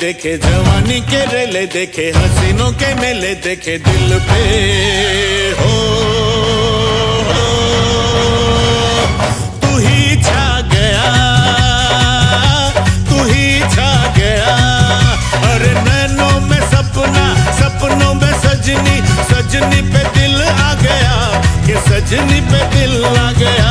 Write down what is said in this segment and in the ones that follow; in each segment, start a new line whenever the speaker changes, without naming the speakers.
देखे जवानी के रेले देखे हसीनों के मेले देखे दिल पे हो, तू ही छा गया तू ही छा गया। अरे नैनों में सपना सपनों में सजनी सजनी पे दिल आ गया कि सजनी पे दिल आ गया।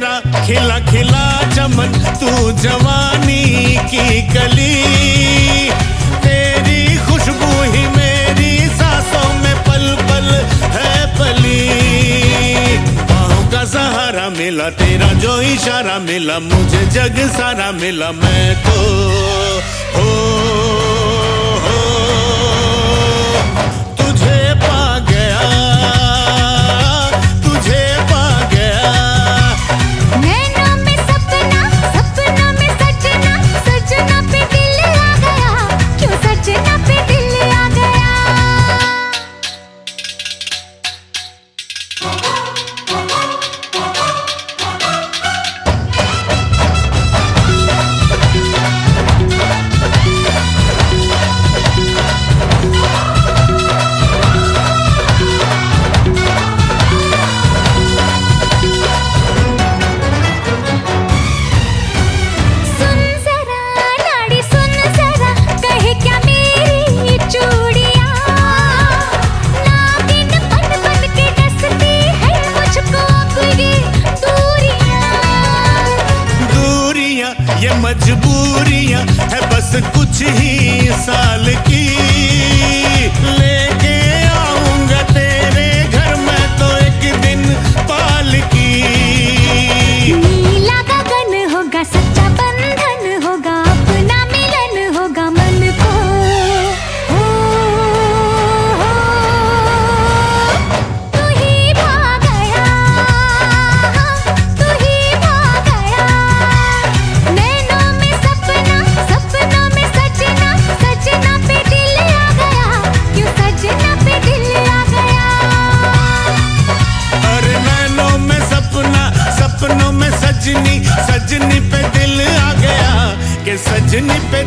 तेरा
खिला खिला चमन तू जवानी की कली। तेरी खुशबू ही मेरी सांसों में पल पल है पली। बाहों का सहारा मिला तेरा जो इशारा मिला मुझे जग सारा मिला मैं तो हो, साल
सजनी सजनी पे